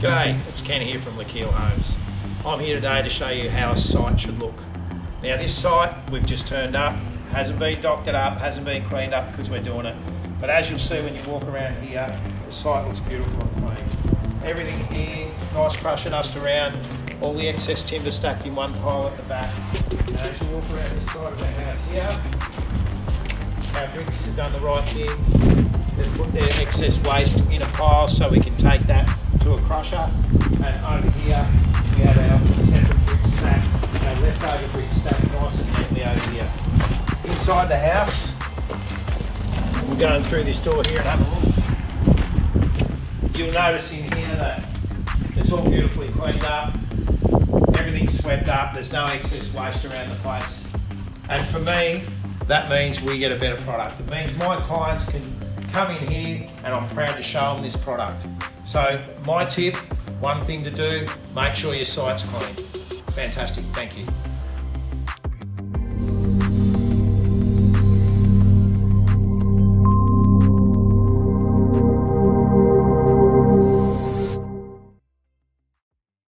Ken here from Lekeal Homes. I'm here today to show you how a site should look. Now this site we've just turned up, hasn't been doctored up, hasn't been cleaned up because we're doing it. But as you'll see when you walk around here, the site looks beautiful and clean. Everything here, nice crusher dust around, all the excess timber stacked in one pile at the back. And as you walk around this side of the house here, our bricklayers have done the right thing. They've put their excess waste in a pile so we can take that to a crusher. And over here, we have our separate brick stack, our leftover brick stack nice and neatly over here. Inside the house, we're going through this door here and have a look. You'll notice in here that it's all beautifully cleaned up, everything's swept up, there's no excess waste around the place. And for me, that means we get a better product. It means my clients can come in here and I'm proud to show them this product. So my tip, one thing to do, make sure your site's clean. Fantastic, thank you.